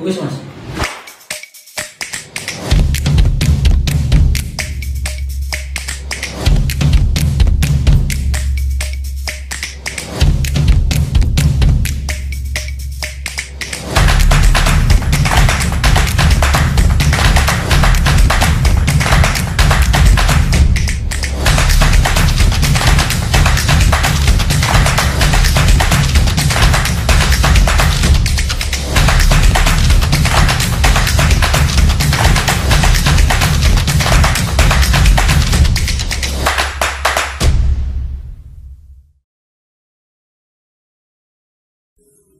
为什么？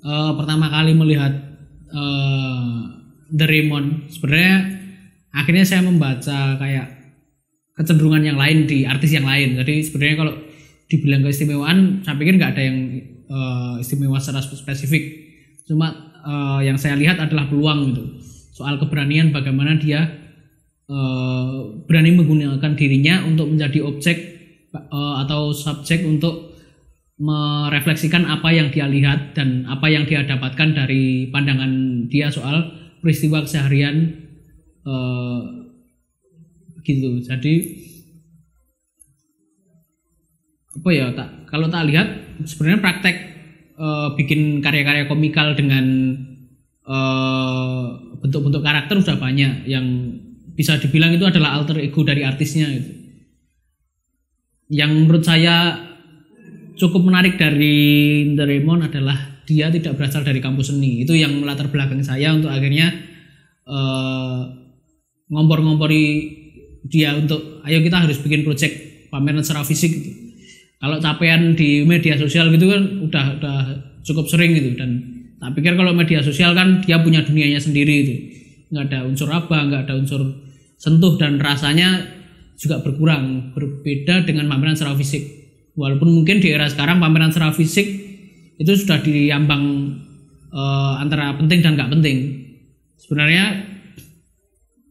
Eh, pertama kali melihat The Raymond. Sebenarnya akhirnya saya membaca kayak kecenderungan yang lain di artis yang lain. Jadi sebenarnya kalau dibilang keistimewaan saya pikir nggak ada yang eh, istimewa secara spesifik. Cuma eh, yang saya lihat adalah peluang gitu. Soal keberanian bagaimana dia eh, berani menggunakan dirinya untuk menjadi objek eh, atau subjek untuk merefleksikan apa yang dia lihat dan apa yang dia dapatkan dari pandangan dia soal peristiwa keseharian eh, gitu jadi apa ya tak kalau tak lihat sebenarnya praktek eh, bikin karya-karya komikal dengan eh, bentuk-bentuk karakter sudah banyak yang bisa dibilang itu adalah alter ego dari artisnya gitu. yang menurut saya cukup menarik dari Doraemon adalah dia tidak berasal dari kampus seni. Itu yang melatar belakang saya untuk akhirnya eh, ngompor-ngompori dia untuk ayo kita harus bikin project pameran secara fisik gitu. Kalau capean di media sosial gitu kan udah udah cukup sering gitu dan tak pikir kalau media sosial kan dia punya dunianya sendiri itu. nggak ada unsur apa, nggak ada unsur sentuh dan rasanya juga berkurang berbeda dengan pameran secara fisik walaupun mungkin di era sekarang pameran secara fisik itu sudah diambang eh, antara penting dan nggak penting. Sebenarnya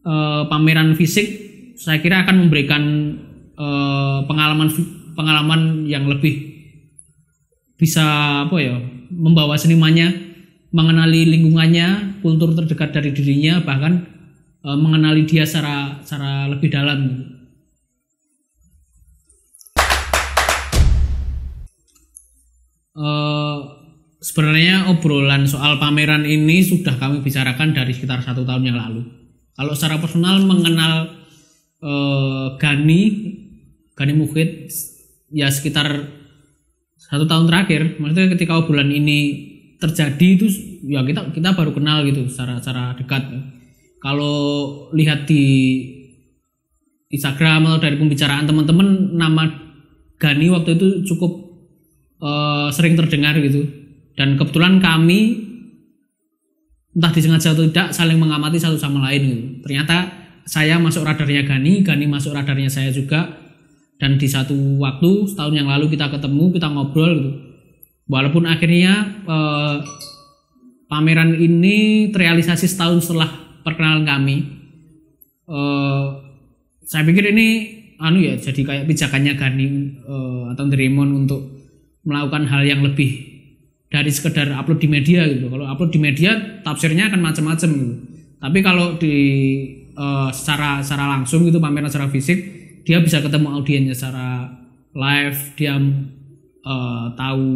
eh, pameran fisik saya kira akan memberikan eh, pengalaman pengalaman yang lebih bisa apa ya membawa senimannya mengenali lingkungannya kultur terdekat dari dirinya bahkan eh, mengenali dia secara secara lebih dalam Eh, sebenarnya obrolan soal pameran ini sudah kami bicarakan dari sekitar satu tahun yang lalu. Kalau secara personal mengenal eh, Gani, Gani Mukhid, ya sekitar satu tahun terakhir. Maksudnya ketika obrolan ini terjadi itu, ya kita kita baru kenal gitu secara secara dekat. Kalau lihat di Instagram atau dari pembicaraan teman-teman, nama Gani waktu itu cukup uh, sering terdengar gitu. Dan kebetulan kami entah disengaja atau tidak saling mengamati satu sama lain gitu. ternyata saya masuk radarnya Gani Gani masuk radarnya saya juga. Dan di satu waktu setahun yang lalu kita ketemu kita ngobrol gitu. Walaupun akhirnya uh, pameran ini terrealisasi setahun setelah perkenalan kami. Uh, saya pikir ini anu ya jadi kayak pijakannya Gani uh, atau Doraemon untuk melakukan hal yang lebih dari sekedar upload di media gitu. Kalau upload di media tafsirnya akan macam-macam gitu. Tapi kalau di uh, secara secara langsung gitu pameran secara fisik dia bisa ketemu audiensnya secara live, dia uh, tahu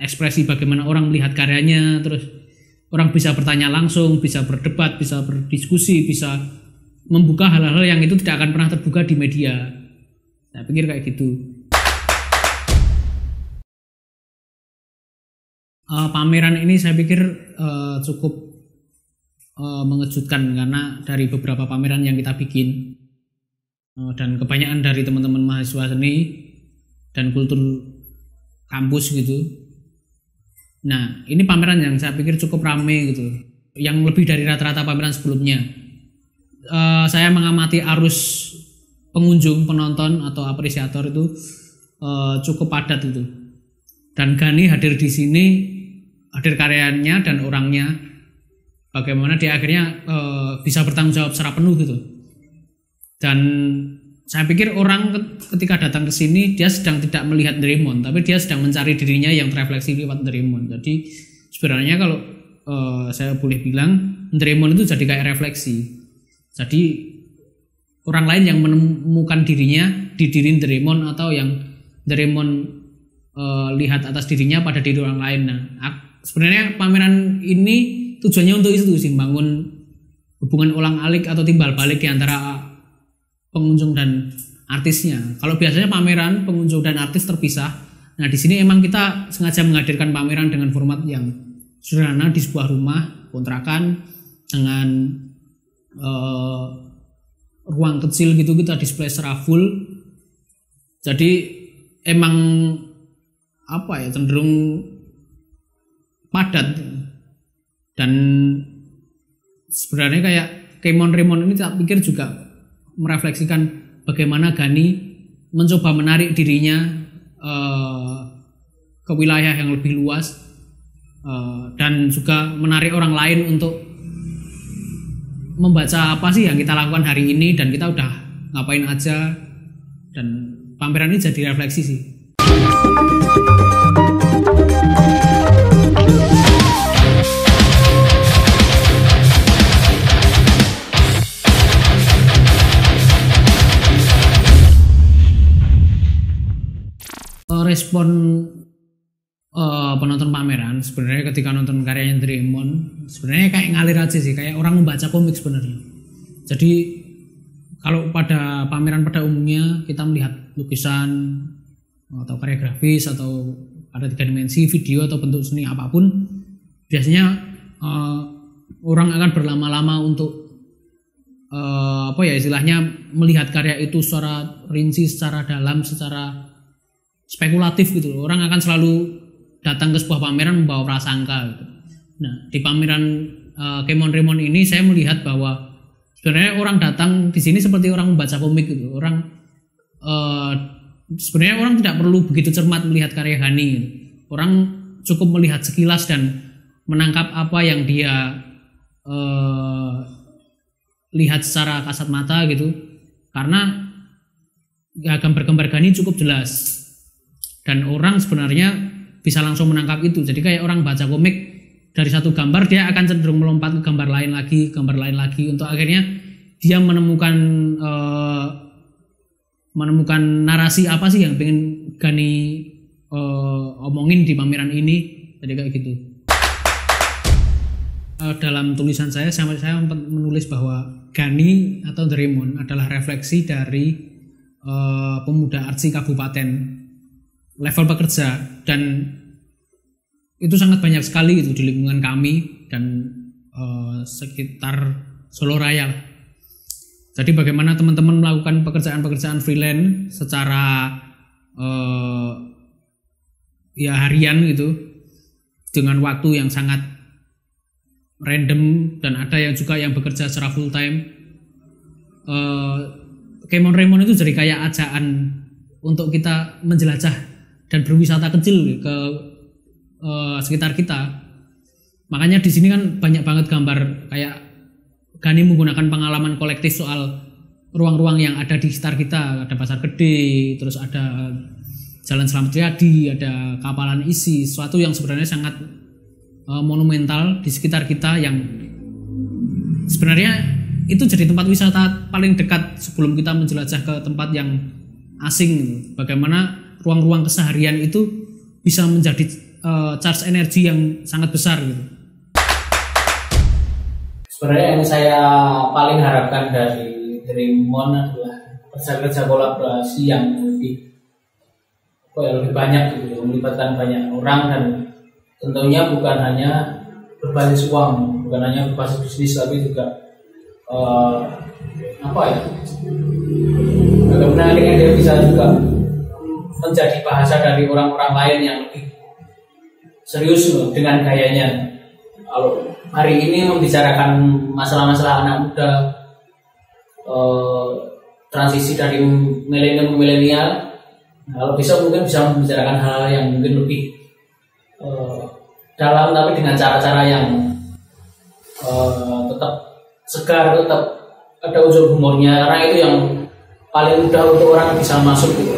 ekspresi bagaimana orang melihat karyanya, terus orang bisa bertanya langsung, bisa berdebat, bisa berdiskusi, bisa membuka hal-hal yang itu tidak akan pernah terbuka di media. Saya pikir kayak gitu. Uh, pameran ini saya pikir uh, cukup uh, mengejutkan karena dari beberapa pameran yang kita bikin uh, dan kebanyakan dari teman-teman mahasiswa seni dan kultur kampus gitu. Nah, ini pameran yang saya pikir cukup ramai gitu, yang lebih dari rata-rata pameran sebelumnya. Uh, saya mengamati arus pengunjung, penonton atau apresiator itu uh, cukup padat itu. Dan Gani hadir di sini hadir karyanya dan orangnya. Bagaimana dia akhirnya e, bisa bertanggung jawab secara penuh gitu. Dan saya pikir orang ketika datang ke sini dia sedang tidak melihat Doraemon tapi dia sedang mencari dirinya yang terefleksi lewat Doraemon. Jadi sebenarnya kalau uh, saya boleh bilang Doraemon itu jadi kayak refleksi. Jadi orang lain yang menemukan dirinya di diri Doraemon atau yang Doraemon uh, lihat atas dirinya pada diri orang lain. Nah sebenarnya pameran ini tujuannya untuk itu sih bangun hubungan ulang alik atau timbal balik di antara pengunjung dan artisnya. Kalau biasanya pameran pengunjung dan artis terpisah, nah di sini emang kita sengaja menghadirkan pameran dengan format yang sederhana di sebuah rumah kontrakan dengan uh, ruang kecil gitu kita display secara full. Jadi emang apa ya cenderung padat dan sebenarnya kayak Kemon Remon ini tak pikir juga merefleksikan bagaimana Gani mencoba menarik dirinya uh, ke wilayah yang lebih luas uh, dan juga menarik orang lain untuk membaca apa sih yang kita lakukan hari ini dan kita udah ngapain aja dan pameran ini jadi refleksi sih. Respon uh, penonton pameran sebenarnya ketika nonton karyanya Draymond sebenarnya kayak ngalir aja sih kayak orang membaca komik sebenarnya. Jadi kalau pada pameran pada umumnya kita melihat lukisan atau karya grafis atau ada tiga dimensi video atau bentuk seni apa pun biasanya uh, orang akan berlama-lama untuk uh, apa ya istilahnya melihat karya itu secara rinci secara dalam secara spekulatif gitu loh. Orang akan selalu datang ke sebuah pameran membawa prasangka gitu. Nah, di pameran uh, Kemon Remon ini saya melihat bahwa sebenarnya orang datang di sini seperti orang membaca komik gitu. Orang uh, sebenarnya orang tidak perlu begitu cermat melihat karya Hani gitu. Orang cukup melihat sekilas dan menangkap apa yang dia uh, lihat secara kasat mata gitu. Karena ya, gambar-gambar Gani cukup jelas dan orang sebenarnya bisa langsung menangkap itu. Jadi kayak orang baca komik dari satu gambar dia akan cenderung melompat ke gambar lain lagi gambar lain lagi untuk akhirnya dia menemukan uh, menemukan narasi apa sih yang pengen Gani uh, omongin di pameran ini. Jadi kayak gitu. Uh, dalam tulisan saya saya saya menulis bahwa Gani atau Doraemon adalah refleksi dari uh, pemuda arsi kabupaten level pekerja dan itu sangat banyak sekali itu di lingkungan kami dan uh, sekitar Solo Raya. Jadi bagaimana teman-teman melakukan pekerjaan-pekerjaan freelance secara uh, ya harian gitu dengan waktu yang sangat random dan ada yang juga yang bekerja secara full time. Uh, Kemon Raymond itu jadi kayak ajaan untuk kita menjelajah dan berwisata kecil ke uh, sekitar kita. Makanya di sini kan banyak banget gambar kayak Gani menggunakan pengalaman kolektif soal ruang-ruang yang ada di sekitar kita. Ada pasar gede, terus ada Jalan Selamat Riyadi, ada kapalan isi, sesuatu yang sebenarnya sangat uh, monumental di sekitar kita yang sebenarnya itu jadi tempat wisata paling dekat sebelum kita menjelajah ke tempat yang asing. Bagaimana ruang-ruang keseharian itu bisa menjadi uh, charge energi yang sangat besar gitu. Sebenarnya yang saya paling harapkan dari Dreamon adalah kerja-kerja kolaborasi yang lebih ya, lebih banyak gitu, melibatkan banyak orang dan tentunya bukan hanya berbasis uang, bukan hanya berbasis bisnis tapi juga uh, apa ya bagaimana dia bisa juga menjadi bahasa dari orang-orang lain yang lebih serius dengan gayanya. Kalau hari ini membicarakan masalah-masalah anak muda, eh, transisi dari milenial ke milenial, nah, kalau bisa mungkin bisa membicarakan -hal yang mungkin lebih eh, dalam tapi dengan cara-cara yang eh, tetap segar, tetap ada unsur humornya karena itu yang paling mudah untuk orang bisa masuk gitu.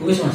動かします。